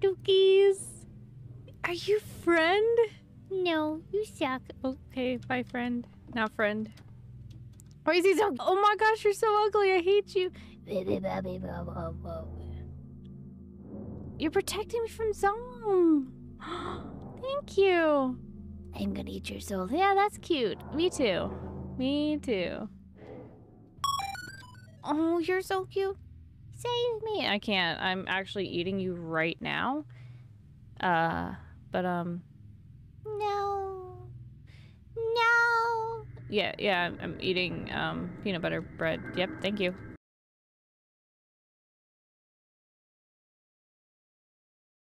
Dookies. Are you friend? No, you suck. Okay, bye, friend. Not friend. Why is he so? Oh my gosh, you're so ugly. I hate you. You're protecting me from Zom. Thank you. I'm gonna eat your soul. Yeah, that's cute. Me too. Me too. Oh, you're so cute. Save me. I can't. I'm actually eating you right now. Uh, but um, No. No. yeah, yeah. I'm, I'm eating um peanut butter bread. Yep. Thank you.